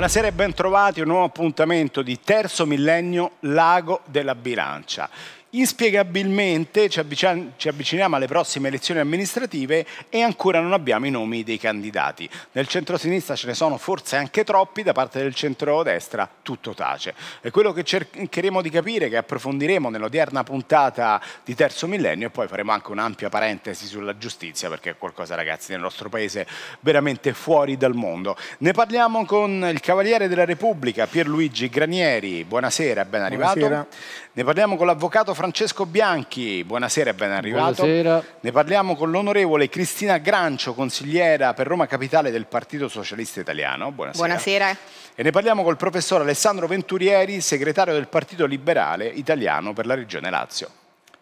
Buonasera e bentrovati a un nuovo appuntamento di Terzo Millennio Lago della Bilancia. Inspiegabilmente ci, avviciniamo alle prossime elezioni amministrative e ancora non abbiamo i nomi dei candidati. Nel centro-sinistra ce ne sono forse anche troppi, da parte del centro-destra tutto tace. E quello che cercheremo di capire, che approfondiremo nell'odierna puntata di Terzo Millennio e poi faremo anche un'ampia parentesi sulla giustizia perché è qualcosa ragazzi nel nostro paese veramente fuori dal mondo. Ne parliamo con il Cavaliere della Repubblica Pierluigi Granieri. Buonasera, ben arrivato. Buonasera. Ne parliamo con l'avvocato Francesco Bianchi, buonasera e ben arrivato. Buonasera. Ne parliamo con l'onorevole Cristina Grancio, consigliera per Roma Capitale del Partito Socialista Italiano. Buonasera. Buonasera. E ne parliamo col professor Alessandro Venturieri, segretario del Partito Liberale Italiano per la Regione Lazio.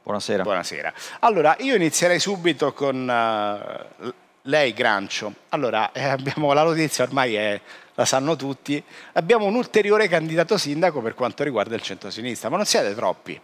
Buonasera. Buonasera. Allora, io inizierei subito con uh, lei, Grancio. Allora, eh, abbiamo la notizia, ormai è la sanno tutti, abbiamo un ulteriore candidato sindaco per quanto riguarda il centro-sinistra, ma non siete troppi.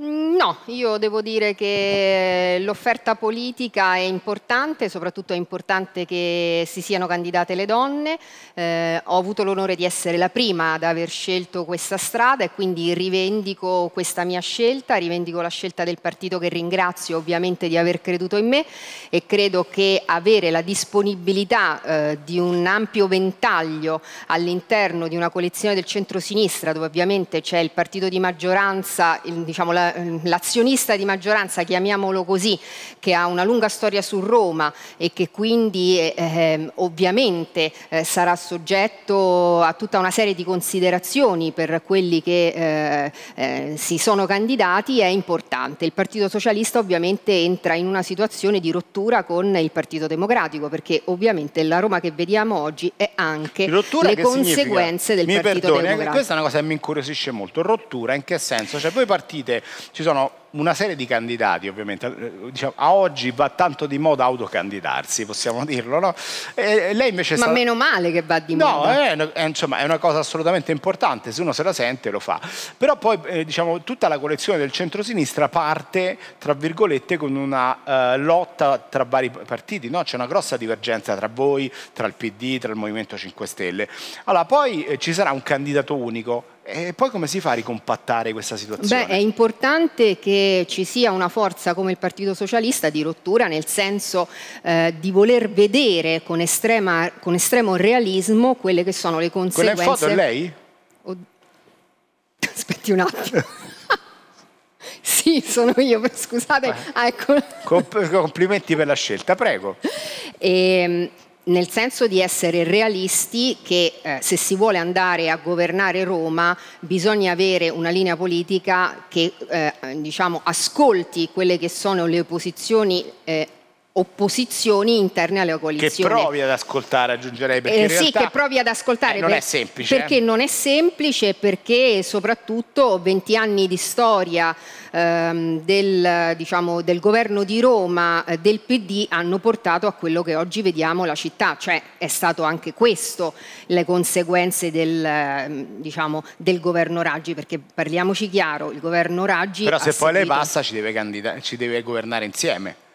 No, io devo dire che l'offerta politica è importante, soprattutto è importante che si siano candidate le donne. Eh, ho avuto l'onore di essere la prima ad aver scelto questa strada e quindi rivendico questa mia scelta, rivendico la scelta del partito che ringrazio ovviamente di aver creduto in me e credo che avere la disponibilità eh, di un ampio ventaglio all'interno di una coalizione del centro-sinistra dove ovviamente c'è il partito di maggioranza, il, diciamo la l'azionista di maggioranza, chiamiamolo così, che ha una lunga storia su Roma e che quindi eh, ehm, ovviamente eh, sarà soggetto a tutta una serie di considerazioni per quelli che eh, eh, si sono candidati è importante. Il Partito Socialista ovviamente entra in una situazione di rottura con il Partito Democratico perché ovviamente la Roma che vediamo oggi è anche le conseguenze significa? del mi Partito perdoni, Democratico. Questa è una cosa che mi incuriosisce molto. Rottura in che senso? Cioè voi partite ci sono una serie di candidati, ovviamente, eh, diciamo, a oggi va tanto di moda autocandidarsi, possiamo dirlo, no? E lei invece Ma sta... meno male che va di no, moda. No, è, è, insomma, è una cosa assolutamente importante, se uno se la sente lo fa. Però poi, eh, diciamo, tutta la collezione del centrosinistra parte, tra virgolette, con una uh, lotta tra vari partiti, no? C'è una grossa divergenza tra voi, tra il PD, tra il Movimento 5 Stelle. Allora, poi eh, ci sarà un candidato unico, e poi come si fa a ricompattare questa situazione? Beh, è importante che ci sia una forza come il Partito Socialista di rottura, nel senso eh, di voler vedere con, estrema, con, estremo realismo quelle che sono le conseguenze. Quella foto è lei? Oh... Aspetti un attimo. sì, sono io, scusate. Ah, ecco. Complimenti per la scelta, prego. E, ehm, nel senso di essere realisti che eh, se si vuole andare a governare Roma bisogna avere una linea politica che eh, diciamo, ascolti quelle che sono le posizioni eh, opposizioni interne alla coalizione. Che provi ad ascoltare, aggiungerei, perché eh, Sì, che provi ad ascoltare. Eh, non per, è semplice. Perché eh? non è semplice, perché soprattutto 20 anni di storia ehm, del, diciamo, del, governo di Roma, eh, del PD, hanno portato a quello che oggi vediamo la città. Cioè è stato anche questo le conseguenze del, ehm, diciamo, del governo Raggi, perché parliamoci chiaro, il governo Raggi... Però se poi lei passa ci deve, ci deve governare insieme.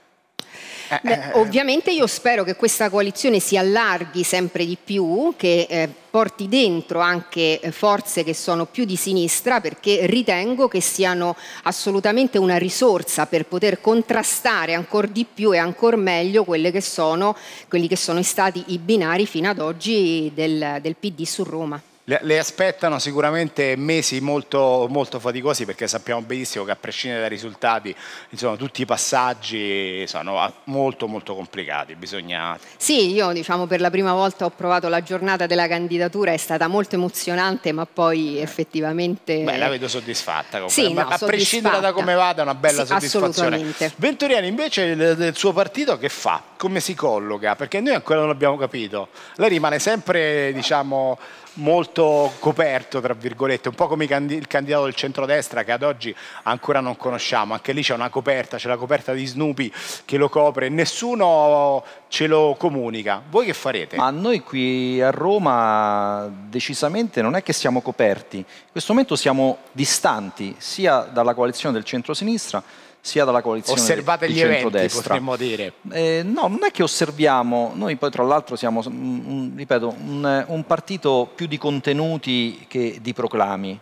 Beh, eh, ovviamente io spero che questa coalizione si allarghi sempre di più, che eh, porti dentro anche eh, forze che sono più di sinistra perché ritengo che siano assolutamente una risorsa per poter contrastare ancora di più e ancora meglio che sono, quelli che sono stati i binari fino ad oggi del, del PD su Roma. Le, le, aspettano sicuramente mesi molto, molto, faticosi perché sappiamo benissimo che a prescindere dai risultati insomma, tutti i passaggi sono molto molto complicati. Bisogna... Sì, io diciamo per la prima volta ho provato la giornata della candidatura, è stata molto emozionante ma poi effettivamente... Beh, la vedo soddisfatta comunque. Sì, no, a prescindere da come vada è una bella sì, soddisfazione. Venturiani invece del suo partito che fa? Come si colloca? Perché noi ancora non l'abbiamo capito. Lei rimane sempre diciamo molto coperto, tra virgolette, un po' come il candidato del centrodestra che ad oggi ancora non conosciamo, anche lì c'è una coperta, c'è la coperta di Snoopy che lo copre nessuno ce lo comunica. Voi che farete? Ma noi qui a Roma decisamente non è che siamo coperti, in questo momento siamo distanti sia dalla coalizione del centrosinistra sia dalla coalizione Osservate di gli eventi, centrodestra. potremmo dire. Eh, no, non è che osserviamo, noi poi tra l'altro siamo, un- ripeto, un, un partito più di contenuti che di proclami.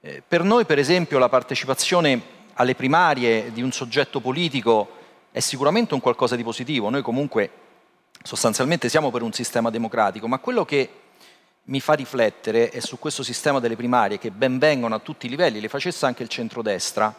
Eh, per noi, per esempio, la partecipazione alle primarie di un soggetto politico è sicuramente un qualcosa di positivo. Noi comunque sostanzialmente siamo per un sistema democratico, ma quello che mi fa riflettere è su questo sistema delle primarie che ben vengono a tutti i livelli, le facesse anche il centrodestra,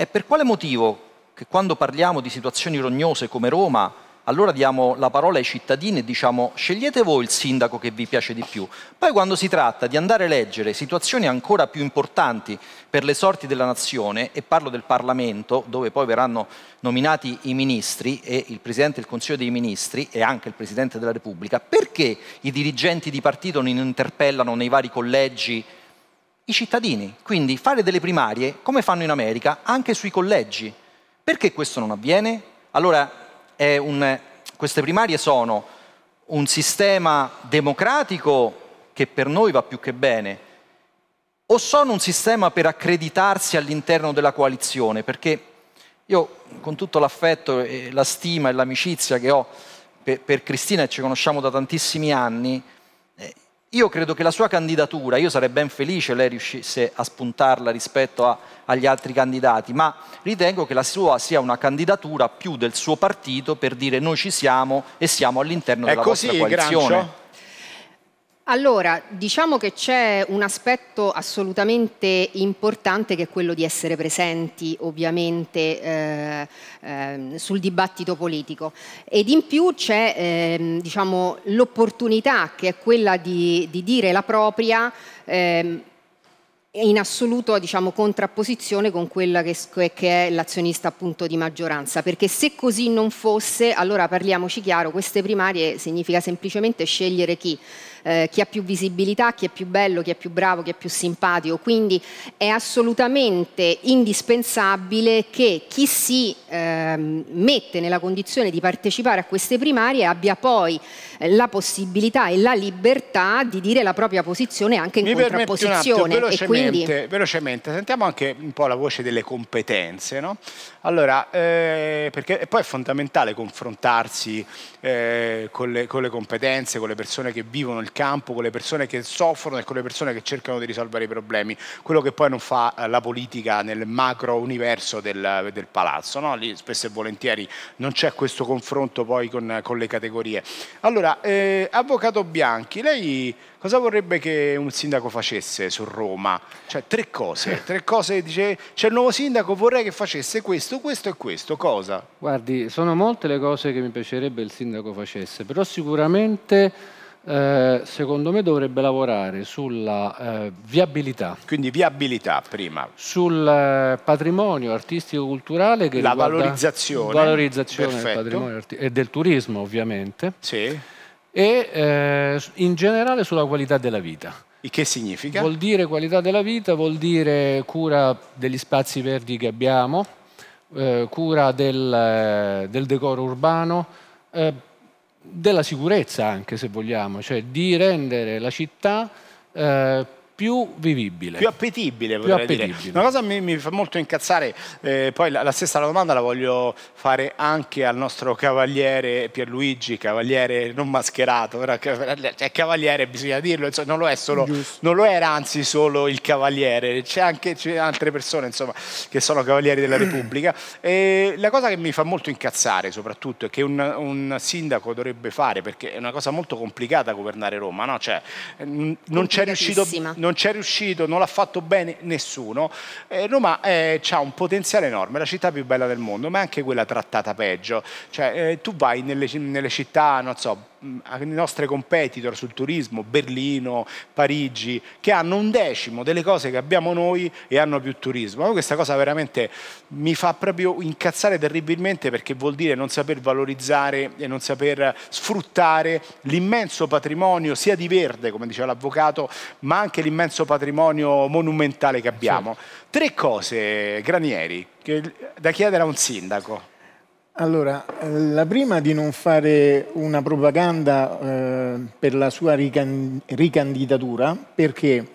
è per quale motivo che quando parliamo di situazioni rognose come Roma, allora diamo la parola ai cittadini e diciamo scegliete voi il sindaco che vi piace di più. Poi quando si tratta di andare a leggere situazioni ancora più importanti per le sorti della nazione, e parlo del Parlamento, dove poi verranno nominati i ministri e il Presidente del Consiglio dei Ministri e anche il Presidente della Repubblica, perché i dirigenti di partito non interpellano nei vari collegi i cittadini? Quindi fare delle primarie, come fanno in America, anche sui collegi. Perché questo non avviene? Allora, un- queste primarie sono un sistema democratico che per noi va più che bene, o sono un sistema per accreditarsi all'interno della coalizione? Perché io, con tutto l'affetto, e la stima e l'amicizia che ho per, per Cristina, e ci conosciamo da tantissimi anni, io credo che la sua candidatura, io sarei ben felice lei riuscisse a spuntarla rispetto a- agli altri candidati, ma ritengo che la sua sia una candidatura più del suo partito per dire noi ci siamo e siamo all'interno È della così, vostra coalizione. Grancio? Allora, diciamo che c'è un aspetto assolutamente importante che è quello di essere presenti ovviamente eh, ehm, sul dibattito politico. Ed in più c'è ehm, diciamo, l'opportunità che è quella di, di dire la propria ehm, in assoluto diciamo, contrapposizione con quella che, che è l'azionista appunto di maggioranza, perché se così non fosse, allora parliamoci chiaro, queste primarie significa semplicemente scegliere chi, eh, chi ha più visibilità, chi è più bello, chi è più bravo, chi è più simpatico, quindi è assolutamente indispensabile che chi si ehm, mette nella condizione di partecipare a queste primarie abbia poi eh, la possibilità e la libertà di dire la propria posizione anche in Mi permetti un attimo, contrapposizione. velocemente, quindi velocemente, sentiamo anche un po' la voce delle competenze, no? Allora, eh, perché poi è fondamentale confrontarsi eh, con, le, con le competenze, con le persone che vivono il campo, con le persone che soffrono e con le persone che cercano di risolvere i problemi. Quello che poi non fa eh, la politica nel macro universo del, del palazzo, no? Lì spesso e volentieri non c'è questo confronto poi con, con le categorie. Allora, eh, Avvocato Bianchi, lei cosa vorrebbe che un sindaco facesse su Roma? Cioè, tre cose, tre cose, dice, c'è il nuovo sindaco, vorrei che facesse questo, questo e questo, cosa? Guardi, sono molte le cose che mi piacerebbe il sindaco facesse, però sicuramente eh, secondo me dovrebbe lavorare sulla eh, viabilità, Quindi viabilità prima. sul eh, patrimonio artistico-culturale che La riguarda- valorizzazione. valorizzazione del patrimonio e del turismo ovviamente Sì. e eh, in generale sulla qualità della vita. Il che significa? Vuol dire qualità della vita, vuol dire cura degli spazi verdi che abbiamo, eh, cura del, del decoro urbano, della sicurezza anche se vogliamo, cioè di rendere la città eh, più vivibile. più appetibile, Più potrei dire. appetibile. Una cosa mi, mi fa molto incazzare, eh, poi la, la stessa domanda la voglio fare anche al nostro cavaliere Pierluigi, cavaliere non mascherato, però cioè cavaliere bisogna dirlo, insomma, non lo è solo, non lo era anzi solo il cavaliere, c'è anche c'è altre persone insomma, che sono cavalieri della Repubblica. E la cosa che mi fa molto incazzare soprattutto è che un, un sindaco dovrebbe fare, perché è una cosa molto complicata governare Roma, no? Cioè, non c'è riuscito Complicatissima. Non c'è riuscito, non l'ha fatto bene nessuno. Eh, Roma ha un potenziale enorme, la città più bella del mondo, ma è anche quella trattata peggio. Cioè, eh, tu vai nelle, nelle città, non so, ai nostri competitor sul turismo, Berlino, Parigi, che hanno un decimo delle cose che abbiamo noi e hanno più turismo. A me questa cosa veramente mi fa proprio incazzare terribilmente perché vuol dire non saper valorizzare e non saper sfruttare l'immenso patrimonio sia di verde, come diceva l'avvocato, ma anche l'immenso patrimonio monumentale che abbiamo. Tre cose, Granieri, che- da chiedere a un sindaco. Allora, eh, la prima di non fare una propaganda eh, per la sua rican- ricandidatura, perché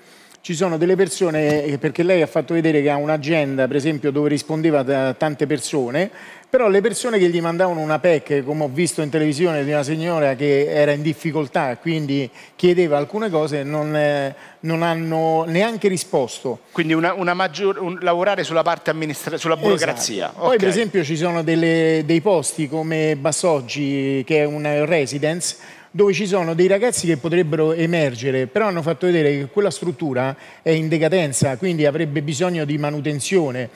ci sono delle persone, eh, perché lei ha fatto vedere che ha un'agenda, per esempio, dove rispondeva a tante persone, però le persone che gli mandavano una PEC, come ho visto in televisione di una signora che era in difficoltà e quindi chiedeva alcune cose, non, eh, non hanno neanche risposto. Quindi una, una maggior, un, lavorare sulla parte amministrativa, sulla burocrazia. Esatto. Poi per esempio ci sono delle, dei posti come Bassoggi, che è una residence, dove ci sono dei ragazzi che potrebbero emergere, però hanno fatto vedere che quella struttura è in decadenza, quindi avrebbe bisogno di manutenzione.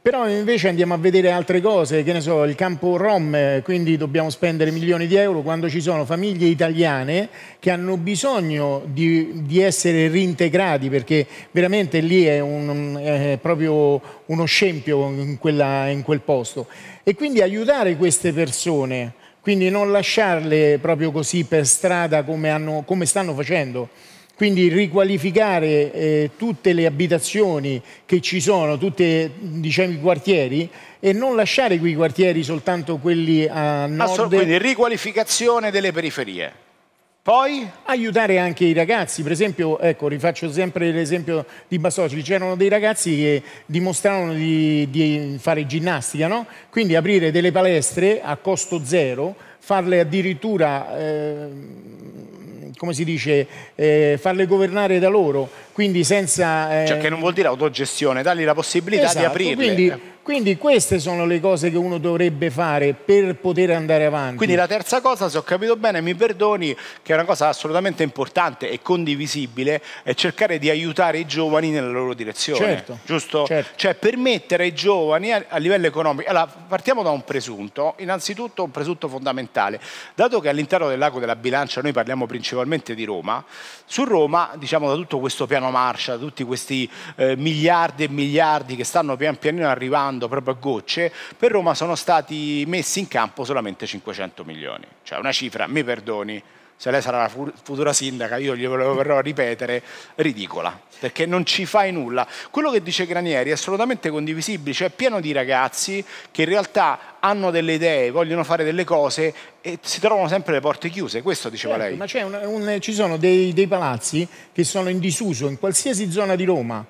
Però invece andiamo a vedere altre cose, che ne so, il campo Rom, quindi dobbiamo spendere milioni di euro quando ci sono famiglie italiane che hanno bisogno di, di essere reintegrati perché veramente lì è, un, è proprio uno scempio in, quella, in quel posto. E quindi aiutare queste persone quindi non lasciarle proprio così per strada come, hanno, come stanno facendo. Quindi riqualificare eh, tutte le abitazioni che ci sono, tutti diciamo, i quartieri e non lasciare quei quartieri soltanto quelli a nord. Quindi riqualificazione delle periferie. Poi? Aiutare anche i ragazzi, per esempio, ecco, rifaccio sempre l'esempio di Basoci, c'erano dei ragazzi che dimostravano di, di fare ginnastica, no? quindi aprire delle palestre a costo zero, farle addirittura... Eh, come si dice, eh, farle governare da loro, quindi senza... Eh... Cioè che non vuol dire autogestione, dargli la possibilità esatto, di aprirle. Quindi, quindi queste sono le cose che uno dovrebbe fare per poter andare avanti. Quindi la terza cosa, se ho capito bene, mi perdoni, che è una cosa assolutamente importante e condivisibile, è cercare di aiutare i giovani nella loro direzione. Certo. Giusto? Certo. Cioè permettere ai giovani a, a livello economico. Allora, partiamo da un presunto, innanzitutto un presunto fondamentale. Dato che all'interno dell'arco della bilancia noi parliamo principalmente di Roma, su Roma, diciamo da tutto questo piano Marcia, da tutti questi eh, miliardi e miliardi che stanno pian pianino arrivando, arrivando proprio a gocce, per Roma sono stati messi in campo solamente 500 milioni. Cioè una cifra, mi perdoni, se lei sarà la futura sindaca, io gli volevo però ripetere, ridicola, perché non ci fai nulla. Quello che dice Granieri è assolutamente condivisibile, cioè pieno di ragazzi che in realtà hanno delle idee, vogliono fare delle cose e si trovano sempre le porte chiuse, questo diceva certo, lei. Ma un, un, ci sono dei, dei palazzi che sono in disuso in qualsiasi zona di Roma,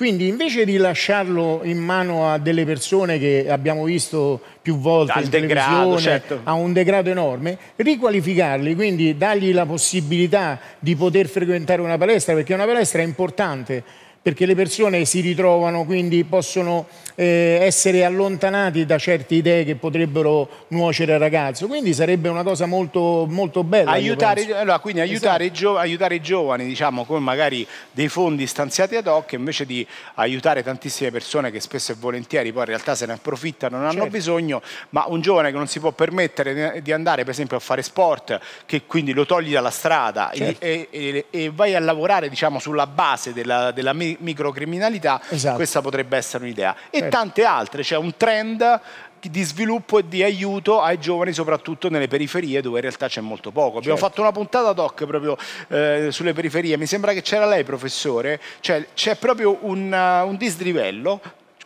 quindi invece di lasciarlo in mano a delle persone che abbiamo visto più volte Dal in degrado, certo. a un degrado enorme, riqualificarli, quindi dargli la possibilità di poter frequentare una palestra, perché una palestra è importante perché le persone si ritrovano, quindi possono eh, essere allontanati da certe idee che potrebbero nuocere al ragazzo. Quindi sarebbe una cosa molto, molto bella. Aiutare, allora, quindi aiutare, esatto. i aiutare, i giovani, diciamo, con magari dei fondi stanziati ad hoc, invece di aiutare tantissime persone che spesso e volentieri poi in realtà se ne approfittano, non certo. hanno bisogno, ma un giovane che non si può permettere di andare per esempio a fare sport, che quindi lo togli dalla strada certo. e, e, e, vai a lavorare diciamo, sulla base della, della microcriminalità, esatto. questa potrebbe essere un'idea. E certo. tante altre, c'è un trend di sviluppo e di aiuto ai giovani soprattutto nelle periferie dove in realtà c'è molto poco. Abbiamo certo. fatto una puntata doc proprio eh, sulle periferie, mi sembra che c'era lei professore, cioè c'è proprio un, uh, un dislivello,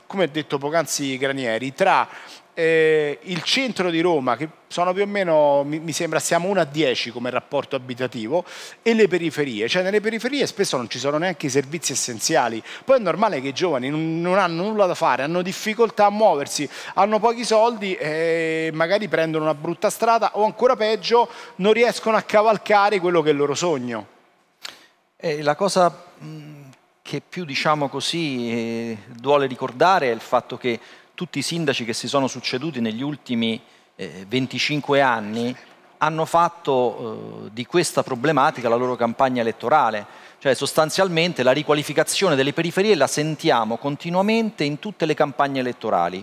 come ha detto poc'anzi Granieri, tra eh, il centro di Roma, che sono più o meno, mi, mi, sembra, siamo 1 a 10 come rapporto abitativo, e le periferie. Cioè nelle periferie spesso non ci sono neanche i servizi essenziali. Poi è normale che i giovani non, non hanno nulla da fare, hanno difficoltà a muoversi, hanno pochi soldi e magari prendono una brutta strada o ancora peggio non riescono a cavalcare quello che è il loro sogno. E la cosa che più diciamo così eh, duole ricordare è il fatto che tutti i sindaci che si sono succeduti negli ultimi eh, 25 anni hanno fatto eh, di questa problematica la loro campagna elettorale, cioè sostanzialmente la riqualificazione delle periferie la sentiamo continuamente in tutte le campagne elettorali.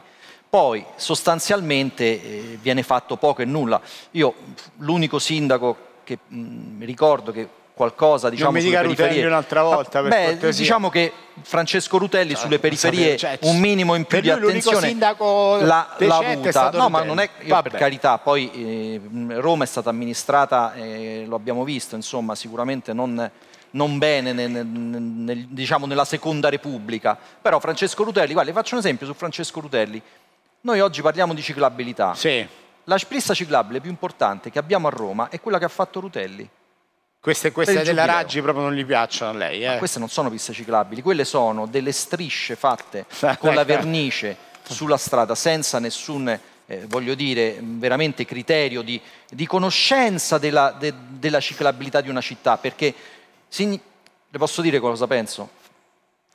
Poi sostanzialmente eh, viene fatto poco e nulla. Io l'unico sindaco che mh, ricordo che qualcosa diciamo, non mi dica Rutelli un'altra volta ah, beh, diciamo che Francesco Rutelli sulle periferie cioè, un minimo in più di attenzione sindaco l'ha, l'ha avuta no ma non è io, per carità poi eh, Roma è stata amministrata eh, lo abbiamo visto insomma sicuramente non non bene nel, nel, diciamo nella seconda repubblica. Però Francesco Rutelli guarda, faccio un esempio su Francesco Rutelli. Noi oggi parliamo di ciclabilità. Sì. la pista ciclabile più importante che abbiamo a Roma è quella che ha fatto Rutelli Queste, queste della Raggi proprio non gli piacciono a lei. Eh? queste non sono piste ciclabili, quelle sono delle strisce fatte con la vernice sulla strada senza nessun, eh, voglio dire, veramente criterio di, di conoscenza della, de, della, ciclabilità di una città, perché le posso dire cosa penso?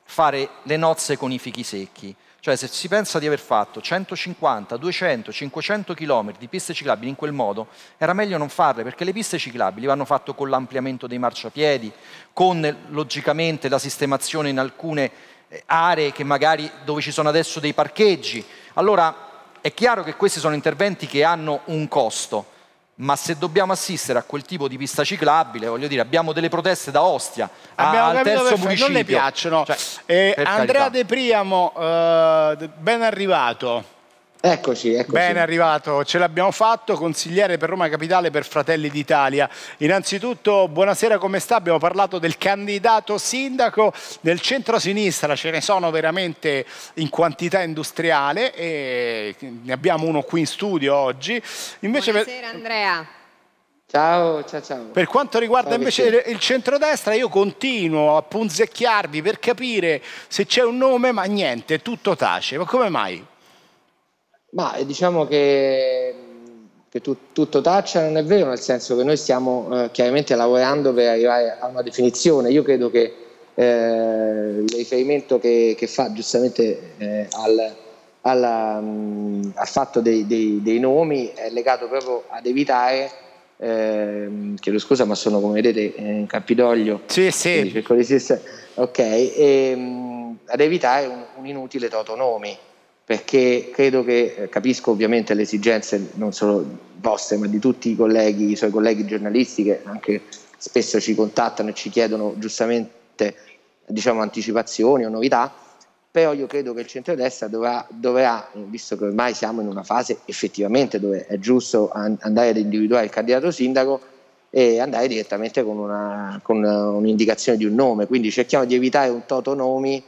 Fare le nozze con i fichi secchi. Cioè se si pensa di aver fatto 150, 200, 500 km di piste ciclabili in quel modo, era meglio non farle perché le piste ciclabili vanno fatte con l'ampliamento dei marciapiedi, con logicamente la sistemazione in alcune eh, aree che magari dove ci sono adesso dei parcheggi. Allora è chiaro che questi sono interventi che hanno un costo, ma se dobbiamo assistere a quel tipo di pista ciclabile, voglio dire, abbiamo delle proteste da Ostia abbiamo al terzo municipio. Non le piacciono. Cioè, eh, Andrea De Priamo, eh, ben arrivato. Eccoci, eccoci. Bene arrivato, ce l'abbiamo fatto, consigliere per Roma Capitale per Fratelli d'Italia. Innanzitutto, buonasera, come sta? Abbiamo parlato del candidato sindaco del centro-sinistra, ce ne sono veramente in quantità industriale e ne abbiamo uno qui in studio oggi. Invece buonasera per... Andrea. Ciao, ciao, ciao. Per quanto riguarda ciao, invece il centrodestra, io continuo a punzecchiarvi per capire se c'è un nome, ma niente, tutto tace. Ma come mai? Ma eh, diciamo che, che tu, tutto taccia non è vero, nel senso che noi stiamo eh, chiaramente lavorando per arrivare a una definizione. Io credo che eh, il riferimento che, che fa giustamente eh, al, alla, mh, al, fatto dei, dei, dei, nomi è legato proprio ad evitare, eh, chiedo scusa ma sono come vedete in Campidoglio, sì, sì. ok, e, mh, ad evitare un, un inutile totonomi perché credo che, eh, capisco ovviamente le esigenze non solo vostre ma di tutti i colleghi, i suoi colleghi giornalisti che anche spesso ci contattano e ci chiedono giustamente diciamo, anticipazioni o novità, però io credo che il centrodestra dovrà, dovrà, visto che ormai siamo in una fase effettivamente dove è giusto andare ad individuare il candidato sindaco, e andare direttamente con, una, con un'indicazione di un nome, quindi cerchiamo di evitare un toto nomi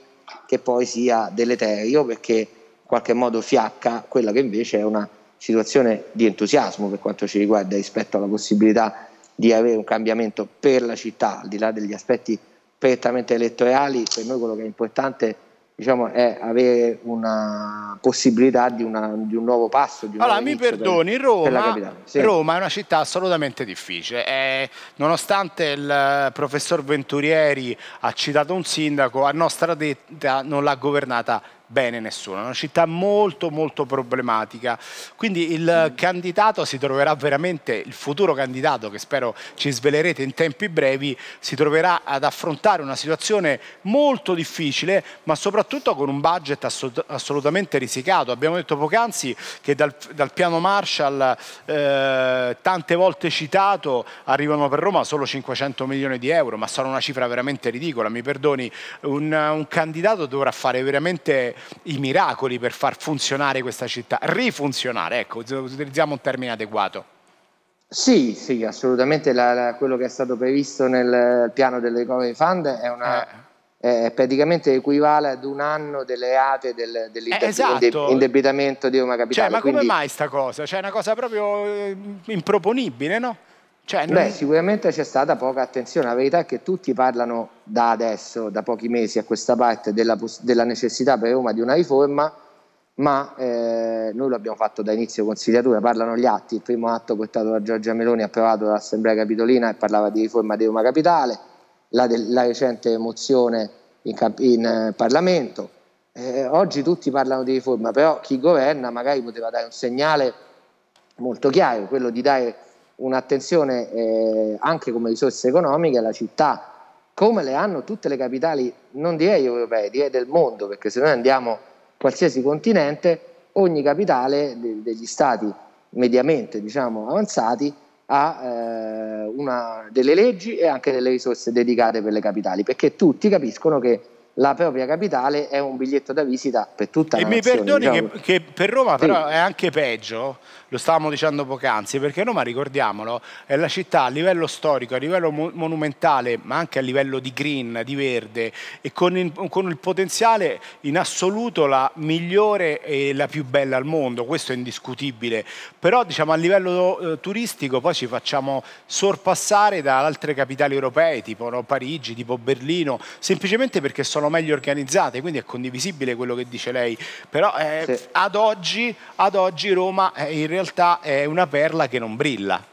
che poi sia deleterio perché qualche modo fiacca quella che invece è una situazione di entusiasmo per quanto ci riguarda rispetto alla possibilità di avere un cambiamento per la città, al di là degli aspetti prettamente elettorali, per noi quello che è importante diciamo, è avere una possibilità di, una, di un nuovo passo. Di un allora, mi perdoni, per, Roma, per sì. Roma, è una città assolutamente difficile. È, nonostante il professor Venturieri ha citato un sindaco, a nostra detta non l'ha governata bene nessuno, è una città molto molto problematica, quindi il candidato si troverà veramente, il futuro candidato che spero ci svelerete in tempi brevi, si troverà ad affrontare una situazione molto difficile ma soprattutto con un budget assolut assolutamente risicato, abbiamo detto poc'anzi che dal, dal, piano Marshall eh, tante volte citato arrivano per Roma solo 500 milioni di euro, ma sono una cifra veramente ridicola, mi perdoni, un, un candidato dovrà fare veramente i miracoli per far funzionare questa città, rifunzionare, ecco, utilizziamo un termine adeguato. Sì, sì, assolutamente la, la, quello che è stato previsto nel piano del recovery fund è una... Eh eh, praticamente equivale ad un anno delle rate del, dell'indebitamento eh, esatto. di Roma Capitale. Cioè, ma come Quindi, mai sta cosa? Cioè, è una cosa proprio eh, improponibile, no? Cioè, non... Beh, sicuramente c'è stata poca attenzione. La verità è che tutti parlano da adesso, da pochi mesi a questa parte, della, della necessità per Roma di una riforma, ma eh, noi lo abbiamo fatto da inizio consigliatura, parlano gli atti, il primo atto portato da Giorgia Meloni approvato dall'Assemblea Capitolina e parlava di riforma di Roma Capitale, la, de, la recente mozione in, in eh, Parlamento. Eh, oggi tutti parlano di riforma, però chi governa magari poteva dare un segnale molto chiaro, quello di dare un'attenzione eh, anche come risorse economiche alla città, come le hanno tutte le capitali, non direi europee, direi del mondo, perché se noi andiamo qualsiasi continente, ogni capitale de- degli stati mediamente diciamo, avanzati ha eh, una, delle leggi e anche delle risorse dedicate per le capitali, perché tutti capiscono che la propria capitale è un biglietto da visita per tutta e la mi nazione. perdoni diciamo. che, che per Roma però è anche peggio, lo stavamo dicendo poc'anzi, perché Roma, ricordiamolo, è la città a livello storico, a livello mo- monumentale, ma anche a livello di green, di verde, e con il, con il potenziale in assoluto la migliore e la più bella al mondo, questo è indiscutibile. Però diciamo a livello eh, turistico poi ci facciamo sorpassare da altre capitali europee, tipo no, Parigi, tipo Berlino, semplicemente perché sono meglio organizzate, quindi è condivisibile quello che dice lei. Però eh, Sì. ad, oggi, ad oggi Roma eh, in realtà è una perla che non brilla.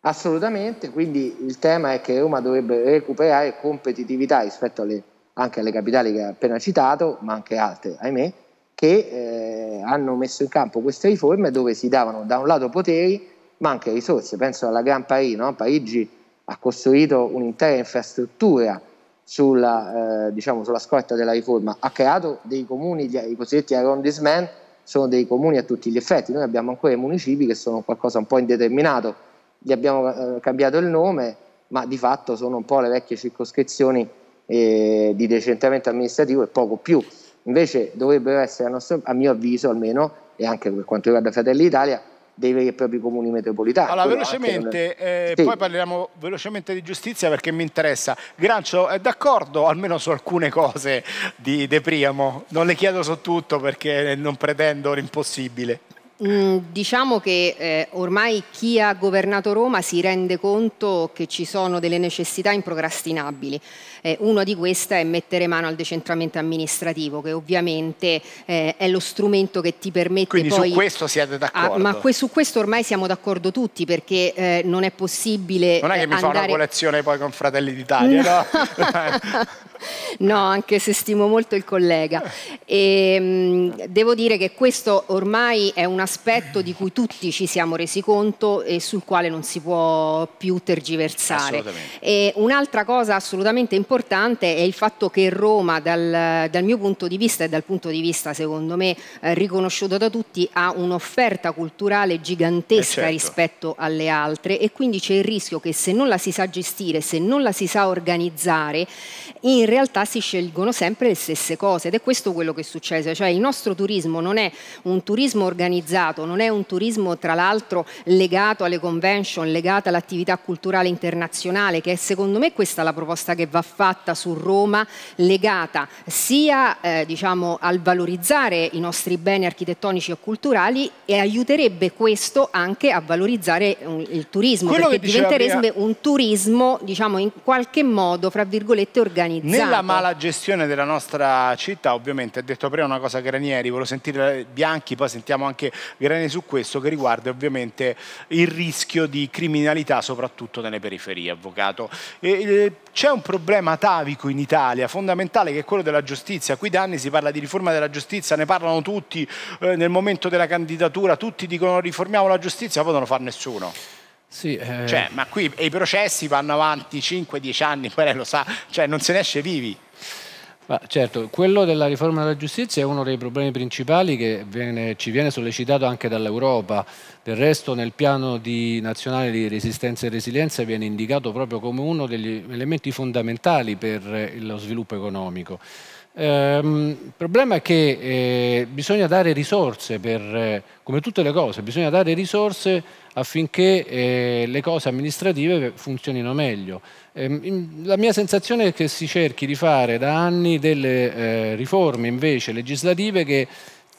Assolutamente, quindi il tema è che Roma dovrebbe recuperare competitività rispetto alle- anche alle capitali che ha appena citato, ma anche altre, ahimè, che eh, hanno messo in campo queste riforme dove si davano da un lato poteri, ma anche risorse. Penso alla Gran Parigi, no? Parigi ha costruito un'intera infrastruttura sulla, eh, diciamo, sulla scorta della riforma, ha creato dei comuni, i cosiddetti arrondissement, sono dei comuni a tutti gli effetti. Noi abbiamo ancora i municipi che sono qualcosa un po' indeterminato, gli abbiamo eh, cambiato il nome, ma di fatto sono un po' le vecchie circoscrizioni eh, di decentramento amministrativo e poco più. Invece dovrebbero essere, a, nostro- a mio avviso almeno, e anche per quanto riguarda Fratelli d'Italia, dei veri e propri comuni metropolitani. Allora, non è- velocemente, eh, Sì. poi parliamo velocemente di giustizia perché mi interessa. Grancio è d'accordo almeno su alcune cose di De Priamo? Non le chiedo su tutto perché non pretendo l'impossibile. Mm, Diciamo che eh, ormai chi ha governato Roma si rende conto che ci sono delle necessità improcrastinabili. Eh, una di queste è mettere mano al decentramento amministrativo, che ovviamente eh, è lo strumento che ti permette Quindi poi... su questo siete Ah, d'accordo? ma que- su questo ormai siamo d'accordo tutti perché eh, non è possibile non è che eh, mi fa una andare... colazione poi con Fratelli d'Italia, no? no, anche se stimo molto il collega. E, mh, devo dire che questo ormai è un aspetto di cui tutti ci siamo resi conto e sul quale non si può più tergiversare. Un'altra cosa assolutamente importante è il fatto che Roma, dal, dal mio punto di vista e dal punto di vista, secondo me, eh, riconosciuto da tutti, ha un'offerta culturale gigantesca Eh, certo. rispetto alle altre e quindi c'è il rischio che se non la si sa gestire, se non la si sa organizzare, in realtà si scelgono sempre le stesse cose ed è questo quello che succede, cioè il nostro turismo non è un turismo organizzato, non è un turismo tra l'altro legato alle convention, legato all'attività culturale internazionale, che è secondo me questa la proposta che va fatta su Roma, legata sia eh, diciamo, al valorizzare i nostri beni architettonici e culturali e aiuterebbe questo anche a valorizzare eh, il turismo, Quello perché diventerebbe prima- un turismo diciamo, in qualche modo, fra virgolette, organizzato. Nella mala gestione della nostra città, ovviamente, ha detto prima una cosa Granieri, volevo sentire Bianchi, poi sentiamo anche Granieri su questo, che riguarda ovviamente il rischio di criminalità, soprattutto nelle periferie, avvocato. C'è un problema atavico in Italia, fondamentale, che è quello della giustizia. Qui da anni si parla di riforma della giustizia, ne parlano tutti eh, nel momento della candidatura, tutti dicono riformiamo la giustizia, poi non lo fa nessuno. Sì, eh, Cioè, ma qui i processi vanno avanti 5-10 anni, poi lei lo sa, cioè non se ne esce vivi. Ma certo, quello della riforma della giustizia è uno dei problemi principali che viene- ci viene sollecitato anche dall'Europa. Del resto nel piano di- nazionale di resistenza e resilienza viene indicato proprio come uno degli elementi fondamentali per lo sviluppo economico. Ehm, il problema è che eh, bisogna dare risorse per, eh, come tutte le cose, bisogna dare risorse affinché eh, le cose amministrative funzionino meglio. Ehm, la mia sensazione è che si cerchi di fare da anni delle eh, riforme invece legislative che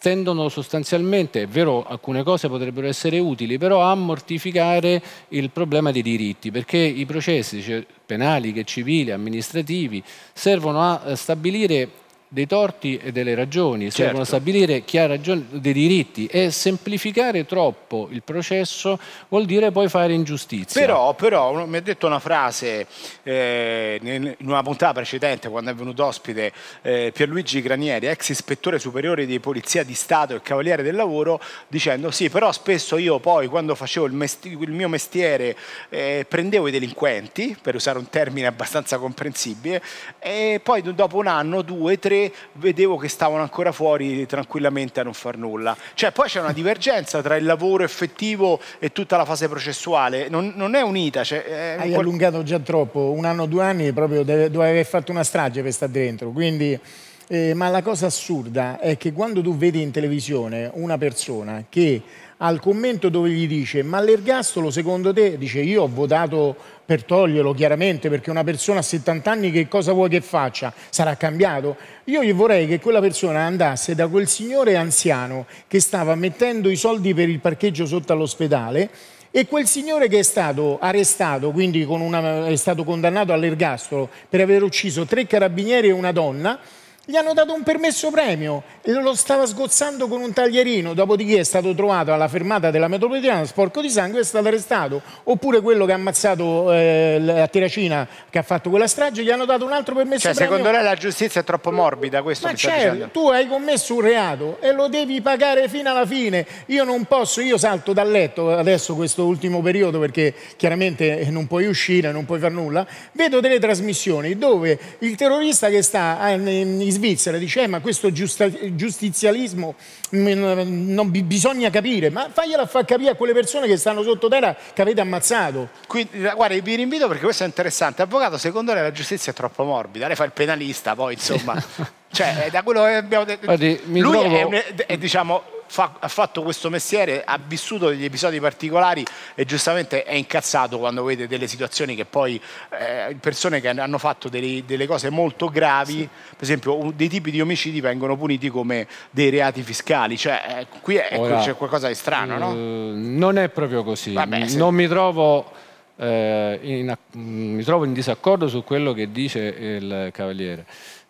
tendono sostanzialmente, è vero alcune cose potrebbero essere utili, però a mortificare il problema dei diritti, perché i processi cioè, penali che civili, amministrativi, servono a stabilire dei torti e delle ragioni, servono a Certo. stabilire chi ha ragione dei diritti e semplificare troppo il processo vuol dire poi fare ingiustizia. Però, però mi ha detto una frase eh, in una puntata precedente quando è venuto ospite eh, Pierluigi Granieri, ex ispettore superiore di Polizia di Stato e Cavaliere del Lavoro, dicendo sì, però spesso io poi quando facevo il, il mio mestiere eh, prendevo i delinquenti, per usare un termine abbastanza comprensibile, e poi do- dopo un anno, due, tre, vedevo che stavano ancora fuori tranquillamente a non far nulla. Cioè poi c'è una divergenza tra il lavoro effettivo e tutta la fase processuale, non, non è unita. Cioè, è Hai allungato già troppo, un anno, due anni, proprio deve, aver fatto una strage per stare dentro, quindi... Eh, ma la cosa assurda è che quando tu vedi in televisione una persona che al commento dove gli dice ma l'ergastolo secondo te dice io ho votato per toglierlo chiaramente perché una persona a 70 anni che cosa vuoi che faccia? Sarà cambiato? Io gli vorrei che quella persona andasse da quel signore anziano che stava mettendo i soldi per il parcheggio sotto all'ospedale e quel signore che è stato arrestato, quindi una, è stato condannato all'ergastolo per aver ucciso tre carabinieri e una donna, gli hanno dato un permesso premio e lo stava sgozzando con un taglierino, dopodiché è stato trovato alla fermata della metropolitana sporco di sangue e è stato arrestato. Oppure quello che ha ammazzato eh, a Tiracina, che ha fatto quella strage, gli hanno dato un altro permesso cioè, premio. Secondo lei la giustizia è troppo morbida, questo Ma certo, tu hai commesso un reato e lo devi pagare fino alla fine. Io non posso, io salto dal letto adesso questo ultimo periodo perché chiaramente non puoi uscire, non puoi fare nulla. Vedo delle trasmissioni dove il terrorista che sta in Svizzera dice eh, ma questo giustizialismo mm, non bisogna capire, ma fagliela far capire a quelle persone che stanno sottoterra che avete ammazzato. Quindi, guarda, vi rinvito perché questo è interessante. Avvocato, secondo lei la giustizia è troppo morbida? Lei fa il penalista, poi insomma... cioè, da quello che abbiamo detto... Guardi, lui trovo... è, un, è, diciamo, fa, ha fatto questo mestiere, ha vissuto degli episodi particolari e giustamente è incazzato quando vede delle situazioni che poi eh, persone che hanno fatto delle, delle cose molto gravi, sì. per esempio dei tipi di omicidi vengono puniti come dei reati fiscali, cioè eh, qui Ora, c'è qualcosa di strano, no? Eh, non è proprio così, Vabbè, se... non mi trovo... Eh, in, mi trovo in disaccordo su quello che dice il Cavaliere.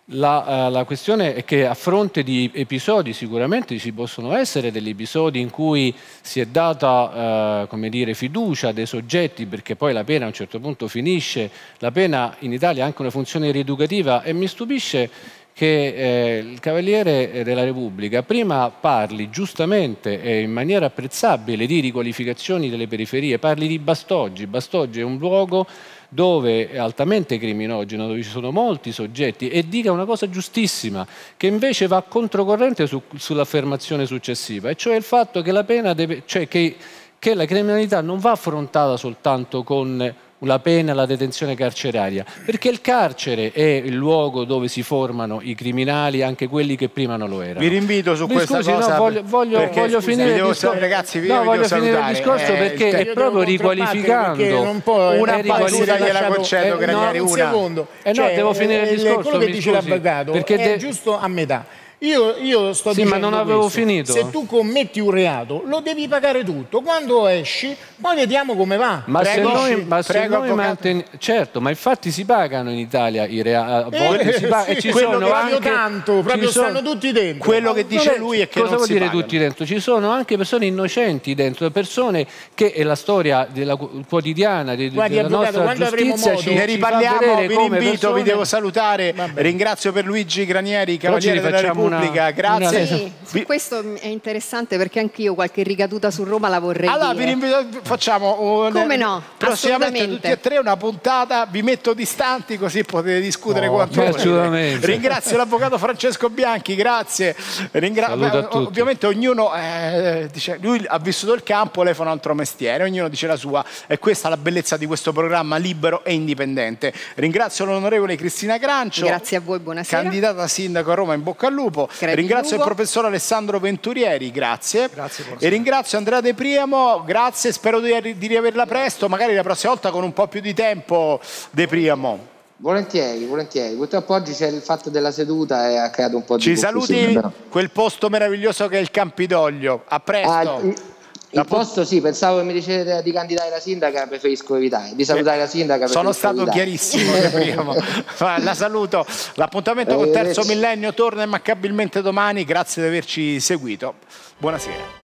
La, uh, la, questione è che a fronte di episodi sicuramente ci possono essere degli episodi in cui si è data uh, dire, fiducia dei soggetti perché poi la pena a un certo punto finisce, la pena in Italia ha anche una funzione rieducativa e mi stupisce che eh, il Cavaliere della Repubblica prima parli giustamente e in maniera apprezzabile di riqualificazioni delle periferie, parli di Bastoggi, Bastoggi è un luogo dove è altamente criminogeno, dove ci sono molti soggetti, e dica una cosa giustissima, che invece va controcorrente su, sull'affermazione successiva, e cioè il fatto che la pena deve, cioè che, che la criminalità non va affrontata soltanto con la pena e la detenzione carceraria, perché il carcere è il luogo dove si formano i criminali, anche quelli che prima non lo erano. Vi rinvito su mi questa scusi, cosa. No, voglio, voglio, perché, voglio scusi, finire il discorso. Ragazzi, vi no, voglio finire il discorso eh, perché è proprio riqualificando. Una battuta gliela concedo, eh, no, un secondo. Eh no, cioè, devo finire il discorso. Quello che dice l'avvocato è de... giusto a metà. Io, io sto sì, dicendo ma non avevo questo. finito. Se tu commetti un reato, lo devi pagare tutto. Quando esci, poi vediamo come va. Ma prego, se noi, ma se prego, noi manten... Certo, ma infatti si pagano in Italia i reati. Eh, sì, e ci sono anche tanto, proprio sono... stanno tutti dentro. Quello che dice lui è che Cosa vuol dire pagano. tutti dentro? Ci sono anche persone innocenti dentro, persone che è la storia della quotidiana di, Guardi, della avvocato, nostra giustizia modo, ci, ne riparliamo, vi invito, persone... vi devo salutare. Vabbè. Ringrazio per Luigi Granieri, Cavaliere della Repubblica. Una, Grazie. Sì, su questo è interessante perché anch'io qualche ricaduta su Roma la vorrei allora, dire. vi rinvito, facciamo un, Come no? prossimamente tutti e tre una puntata, vi metto distanti così potete discutere no, quanto volete. Ringrazio l'avvocato Francesco Bianchi, grazie. Ringra- ovviamente ognuno eh, dice, lui ha vissuto il campo, lei fa un altro mestiere, ognuno dice la sua e questa è la bellezza di questo programma libero e indipendente. Ringrazio l'onorevole Cristina Grancio. Grazie a voi, buonasera. Candidata sindaco a Roma in bocca al lupo. Crepi Ringrazio Lupo. il professor Alessandro Venturieri, grazie. Grazie, e ringrazio Andrea De Priamo, grazie, spero di, di riaverla presto, magari la prossima volta con un po' più di tempo De Priamo. Volentieri, volentieri. Purtroppo oggi c'è il fatto della seduta e ha creato un po' di Ci saluti però. quel posto meraviglioso che è il Campidoglio. A presto. Ah, il, posto sì, pensavo che mi diceste di candidare la sindaca, preferisco evitare. Di salutare la sindaca. Sono stato evitare. chiarissimo la saluto. L'appuntamento con Terzo. Millennio torna immancabilmente domani. Grazie di averci seguito. Buonasera.